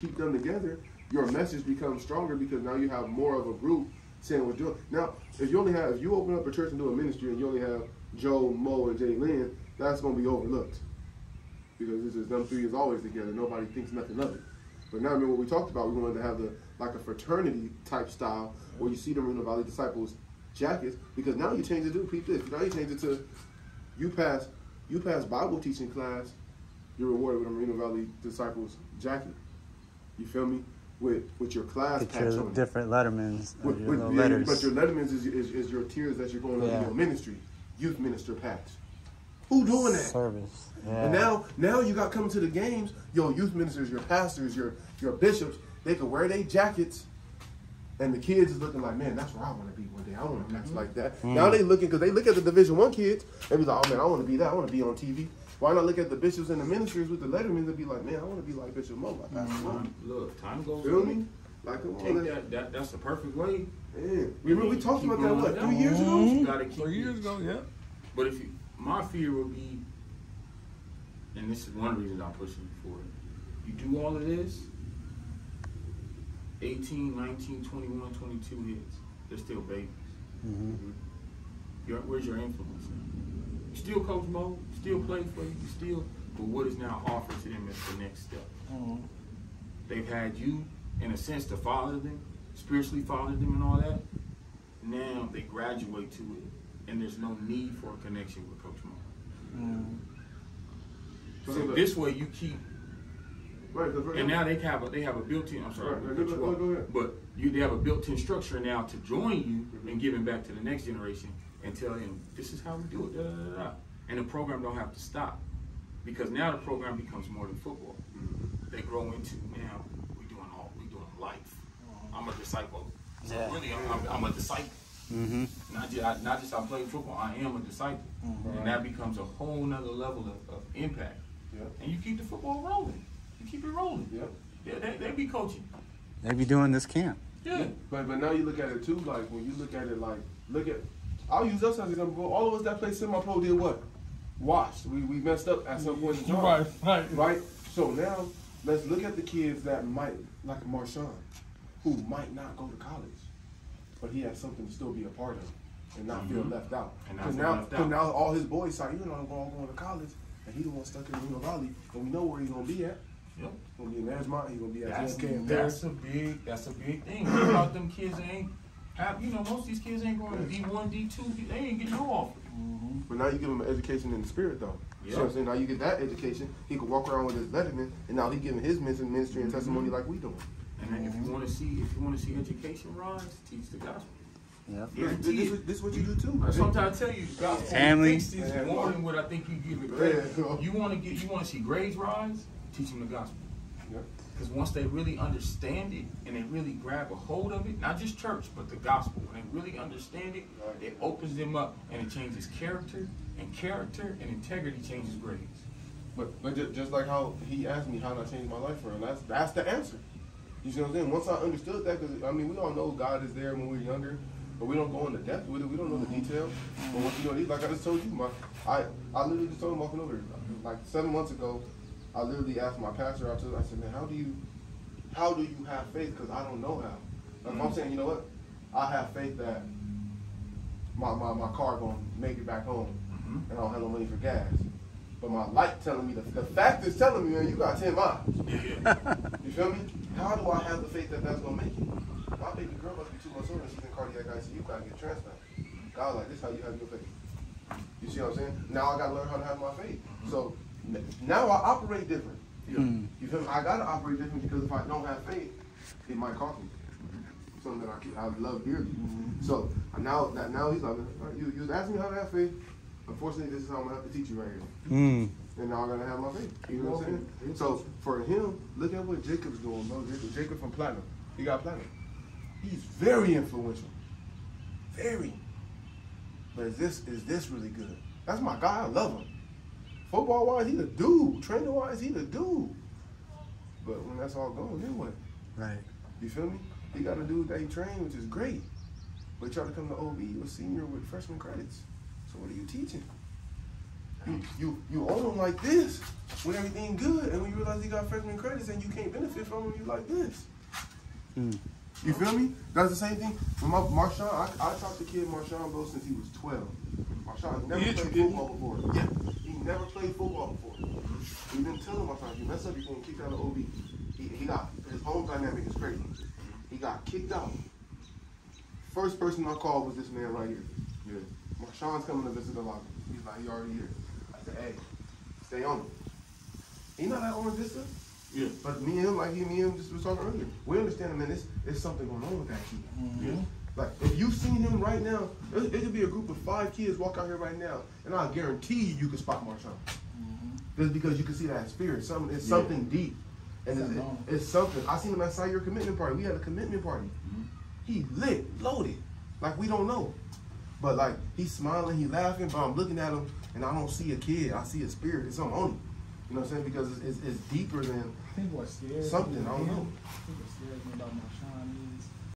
keep them together, your message becomes stronger because now you have more of a group saying what you're doing. Now, if you only have, if you open up a church and do a ministry and you only have Joe, Mo, and Jay Lynn, that's going to be overlooked because this is them three is always together. Nobody thinks nothing of it. But now, remember what we talked about? We wanted to have the like a fraternity type style where you see the Moreno Valley Disciples jackets because now you change it to peep this. Now you change it to you pass you pass Bible teaching class, you're rewarded with a Moreno Valley Disciples jacket. You feel me? With with your class Get patch your on different lettermans, With, your with, yeah, letters. but your lettermans is, is, is your tears that you're going Yeah. to your ministry, youth minister patch. Who doing that? Service. Yeah. And now, now you got coming to the games. Your youth ministers, your pastors, your your bishops, they can wear their jackets, and the kids is looking like, man, that's where I want to be one day. I want to Mm-hmm. patch like that. Mm. Now they looking because they look at the Division One kids and be like, oh man, I want to be that. I want to be on TV. Why not look at the bishops and the ministers with the lettermen and be like, man, I want to be like Bishop Mo, like Pastor Mo. Time- Look, time goes Feel me? Like, come on, Take man. that, that. That's the perfect way. Yeah. Remember we talked about that going what three years ago? You gotta keep Three years ago, yeah. But if you, my fear would be, and this is one reason I'm pushing for it. You do all of this, 18, 19, 21, 22 hits, they're still babies. Mhm. Your, where's your influence? You still coach Mo, still play for you, you still, but what is now offered to them as the next step? They've had you, in a sense, to father them, spiritually father them and all that. Now they graduate to it, and there's no need for a connection with Coach Mo. So So this way you keep, Right, and now they have a they have a built-in. I'm sorry, Right, right, cut go- you go- go but you they have a built-in structure now to join you and giving back to the next generation and tell him, this is how we do it. Da, da, da, da. And the program don't have to stop because now the program becomes more than football. Mm-hmm. They grow into now we doing all we doing life. Mm-hmm. I'm a disciple. So Yeah. really, I'm, I'm, I'm a disciple. Mm-hmm. Not just not just I play football. I am a disciple, mm-hmm. and that becomes a whole nother level of, of impact. Yep. And you keep the football rolling. You keep it rolling. Yep. Yeah, they, they be coaching. They be doing this camp. Yeah. But but now you look at it too, like when you look at it like look at I'll use us as an example. All of us that played semi pro did what? Washed. We we messed up at some point in time. Right, right. Right? So now let's look at the kids that might like Marshawn, who might not go to college, but he has something to still be a part of and not feel Mhm. left out. And Because now, left 'cause now all his boys say, you know, I'm going, going to college, and he the one stuck in Reno Valley, and we know where he's gonna be at. Yep. He's gonna be in Marymount. He's gonna be at That's, JFK that's a big that's a big thing. About them kids ain't have you know, most of these kids ain't going to D one, D two, they ain't getting no offer. Mm-hmm. But now you give him an education in the spirit, though. You know what I'm Yeah. saying? Now you get that education. He could walk around with his letterman, and now he giving his ministry ministry and testimony mm-hmm. like we doing. And then if you want to see if you want to see education rise, teach the gospel. Yep. This, Guarantee this, this is what you do too. I sometimes tell you, the gospel Family. fixes Yeah. more than what I think you give it credit. Yeah. You want to get, you want to see grades rise, teach them the gospel. Yeah. Because once they really understand it and they really grab a hold of it, not just church, but the gospel, when they really understand it, it opens them up and it changes character, and character and integrity changes grades. But but just, just like how he asked me how did I change my life for him, that's that's the answer. You see what I'm saying? Once I understood that, because I mean we all know God is there when we're younger, but we don't go into depth with it. We don't know the mm-hmm. detail. But once you know, like I just told you, my I I literally just told him walking over here, like seven months ago. I literally asked my pastor. I told I said, man, how do you how do you have faith? Because I don't know how. Like if I'm saying, you know what? I have faith that my, my, my car gonna make it back home, Mhm. and I don't have no money for gas. But my light telling me the, the fact is telling me, man, you got ten miles. You feel me? How do I have the faith that that's gonna make it? My baby girl must be two months old and she's in cardiac ICU. Gotta get transplant. God, like this, how you have your faith? You see what I'm saying? Now I gotta learn how to have my faith. So n- now I operate different. Hmm. You feel me? I gotta operate different because if I don't have faith, it might cost me something that I, I love dearly. So uh, now that now he's like, "All right, you you asking me how to have faith. Unfortunately, this is how I'm gonna have to teach you right here. Mm. And now I'm gonna have my faith. You know what I'm saying? So for him, look at what Jacob's doing, bro. Jacob, Jacob from Platinum. He got Platinum. He's very influential. Very. But is this is this really good? That's my guy. I love him. Football wise, he the dude. Trainer wise, he the dude. But when that's all gone, then what? Right. You feel me? He got a dude that he trained, which is great. But he tried to come to OB, a senior with freshman credits. So what are you teaching? You you you own him like this when everything good, and when you realize he got freshman credits and you can't benefit from him, you like this. Hmm. You feel me? That's the same thing. When my Marshawn, I, I taught the kid Marshawn bro since he was 12. Marshawn never Yeah, played did. football before. Yeah, he never played football before. We didn't tell him Marshawn, if you mess up, you're going to kick out of OB. He, he got, his home dynamic is crazy. He got kicked out. First person I called was this man right here. Yeah. Marshawn's coming to visit the locker. He's like, he already here. I said, hey, stay on it. He not that on Vista. Yeah. But me and him, like he, me and him just was talking earlier, we understand, man, it's, it's something going on with that kid. Mhm. Like, if you seen him right now, it, it could be a group of five kids walk out here right now, and I guarantee you, you could spot Marshawn. Just because you can see that spirit, something, it's Yeah. something deep. And it's, on. it's something. I seen him outside your commitment party. We had a commitment party. Mhm. He lit, loaded, like we don't know. But like he's smiling, he laughing, but I'm looking at him and I don't see a kid. I see a spirit. It's something on him. You know what I'm saying? Because it's, it's, it's deeper than I think what's scared. Something, I don't know. I think what's scared